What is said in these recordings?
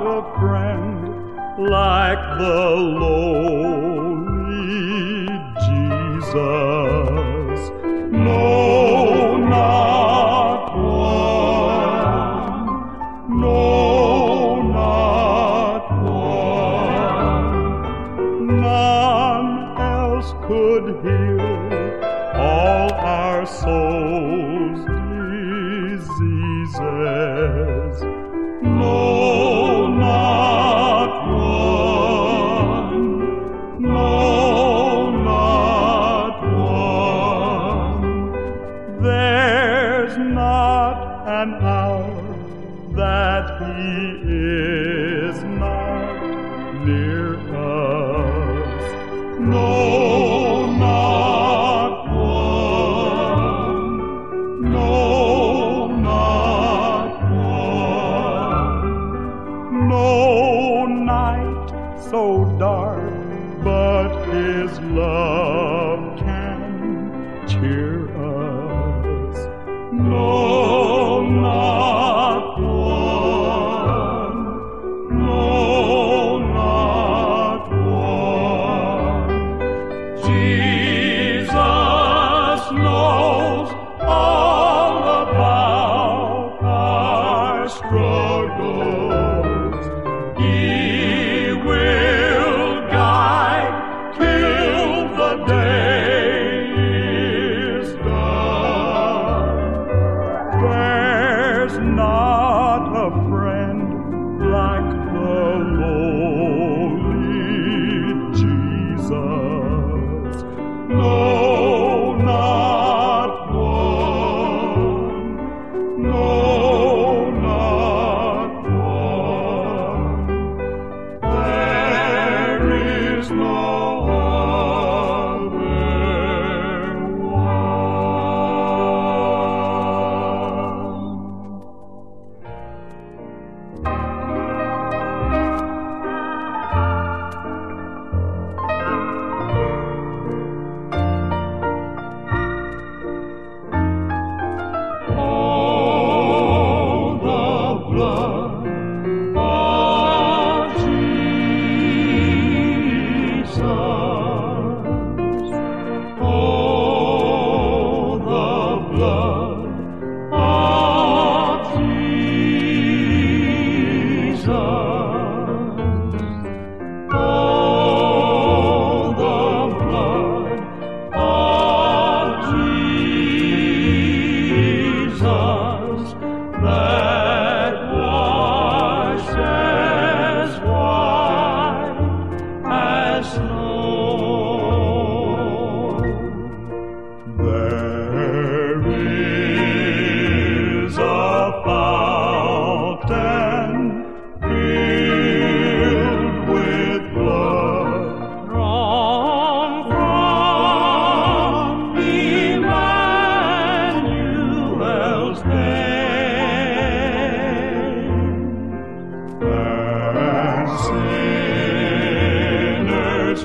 a friend like the Lord. that he is not near.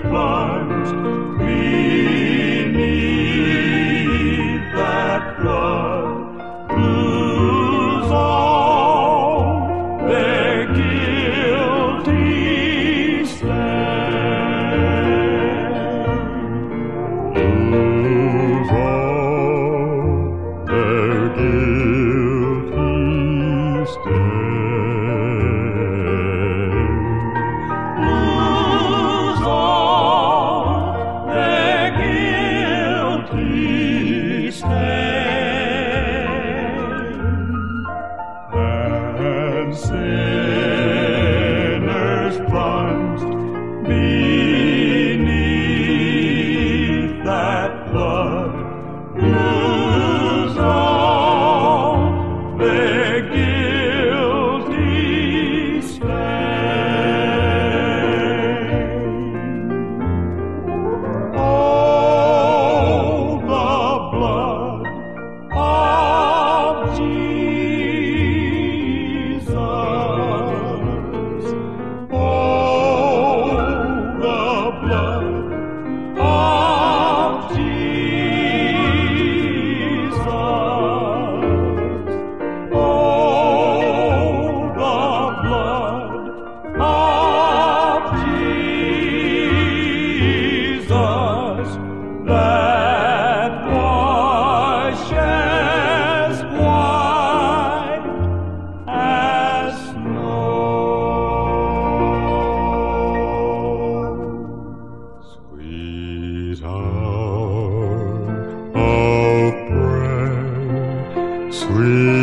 plans. Free.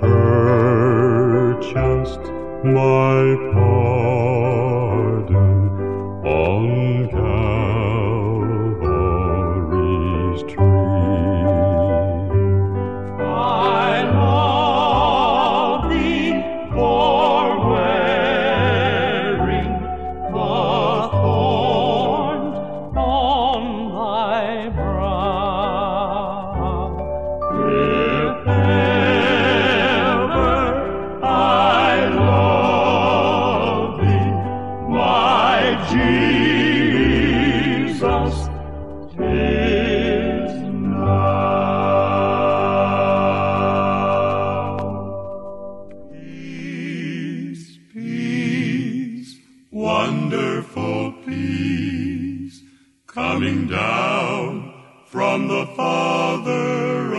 purchased my pardon. from the Father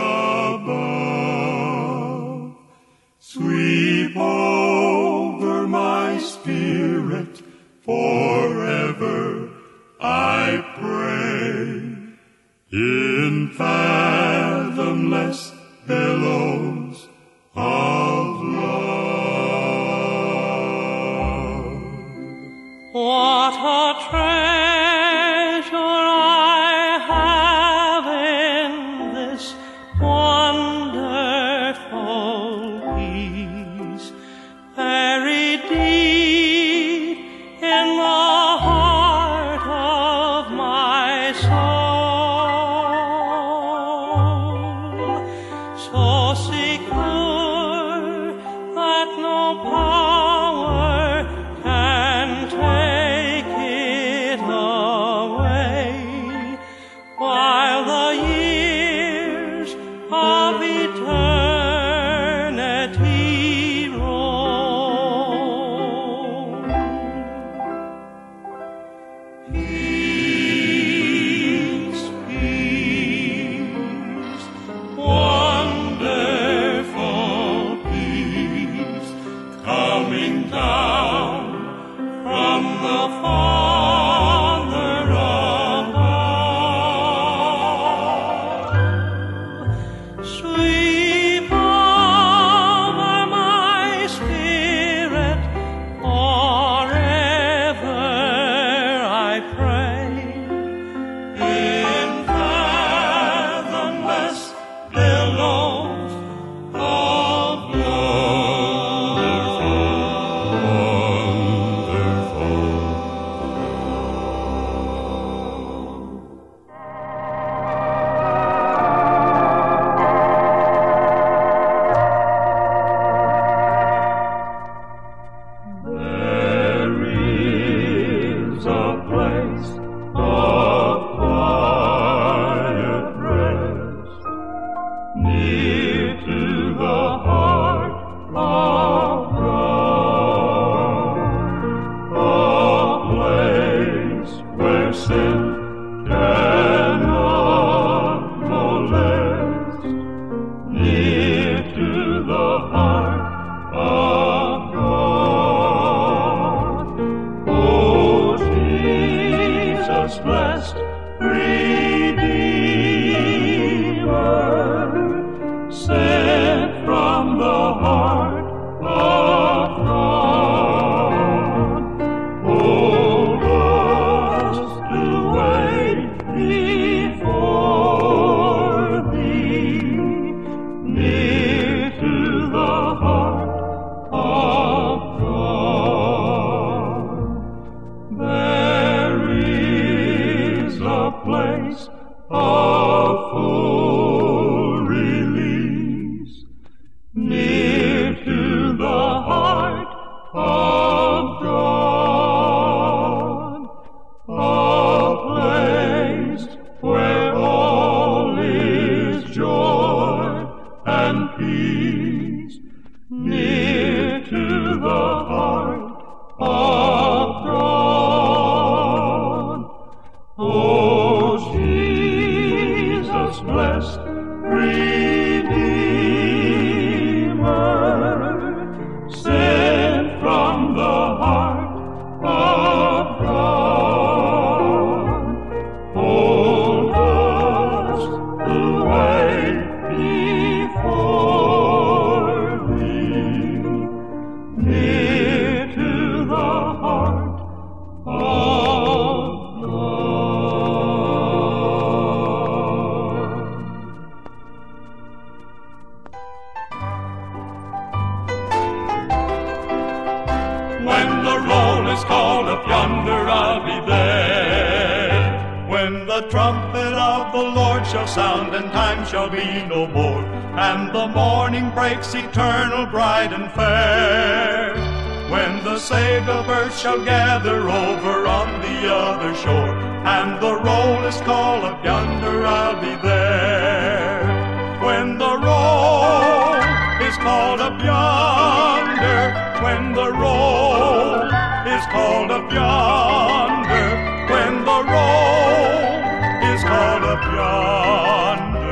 above. Sweep over my spirit forever. blessed, green. Shall gather over on the other shore, and the roll is called up yonder, I'll be there. When the roll is called up yonder, when the roll is called up yonder, when the roll is called up yonder.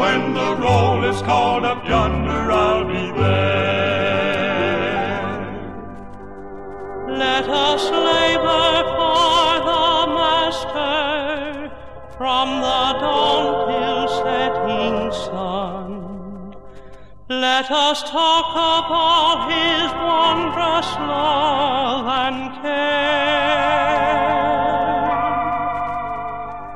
When the roll is called up yonder, I'll be there. Let us labor for the Master from the dawn till setting sun. Let us talk of all his wondrous love and care.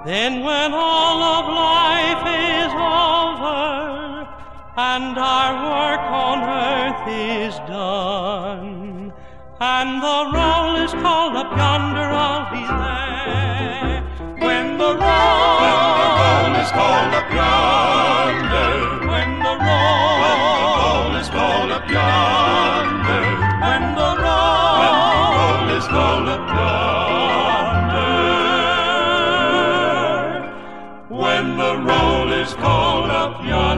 Then when all of life is over and our work on earth is done, and the roll is called up yonder, I'll be there. When the roll, when the roll is called up yonder, when the roll, when the roll is called up yonder, when the roll, when the roll is called up yonder, when the roll is called up yonder,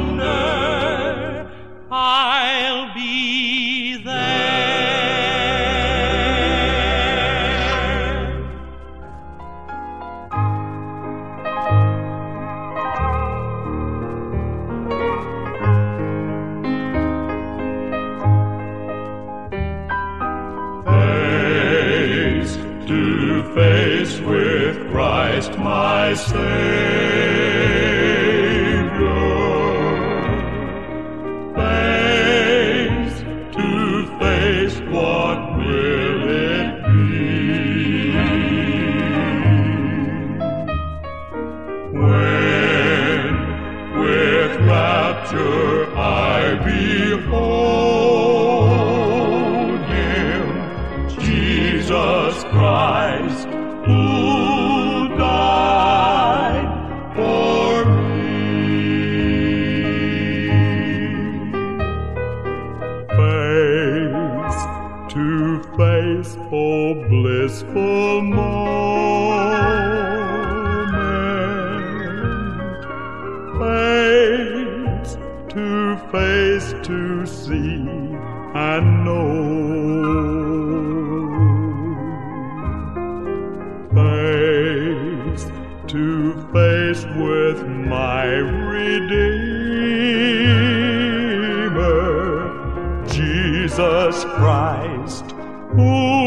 to face with my Redeemer, Jesus Christ, who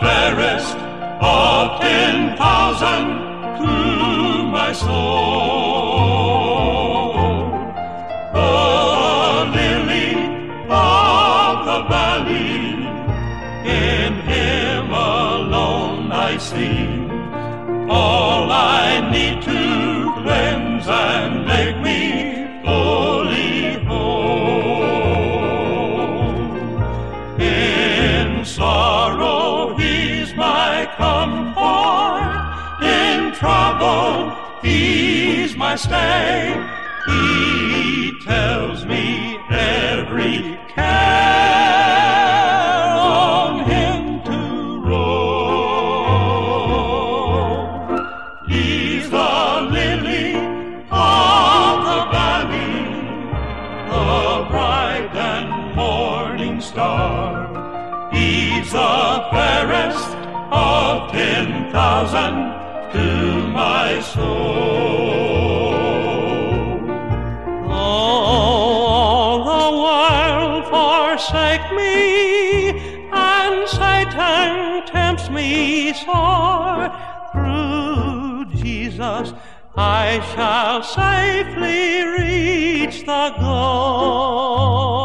fairest of ten thousand to my soul. The lily of the valley, in him alone I see all I need to. Stay. He tells me every care on him to roll. He's the lily of the valley, the bright and morning star. He's the fairest of ten thousand to my soul. Me, and Satan tempts me sore. Through Jesus I shall safely reach the goal.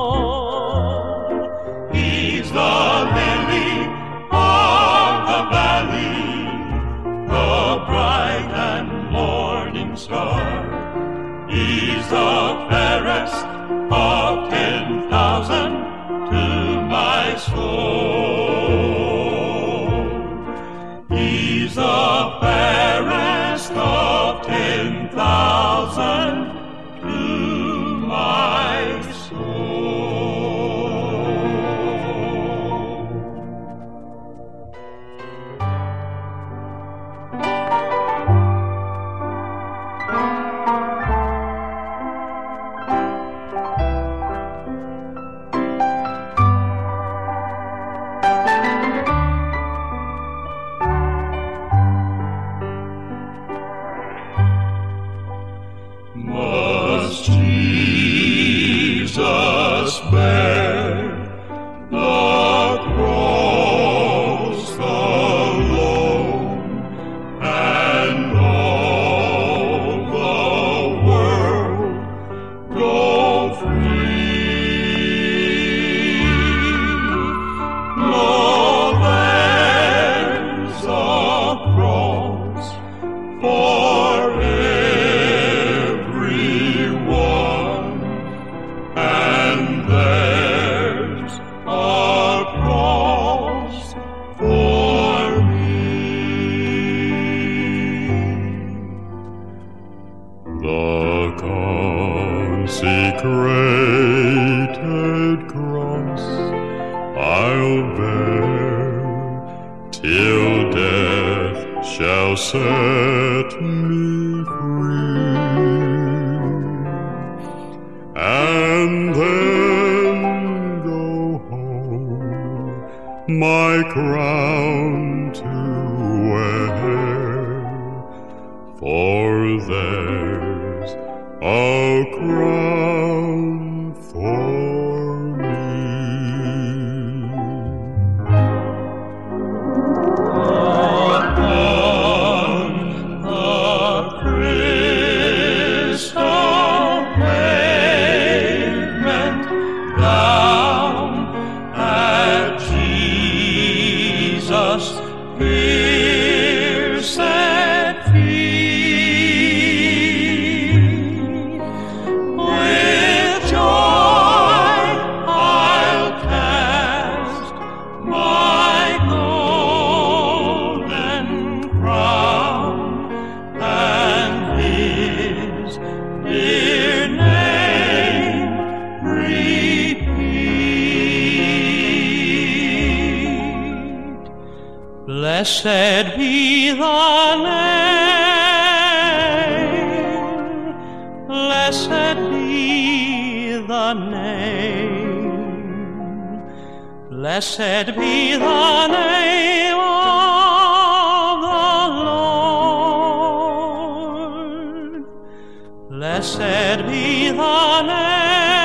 Blessed be the name, blessed be the name of the Lord. Blessed be the name,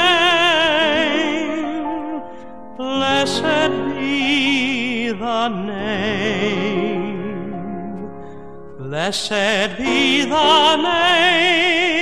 blessed be the name, blessed be the name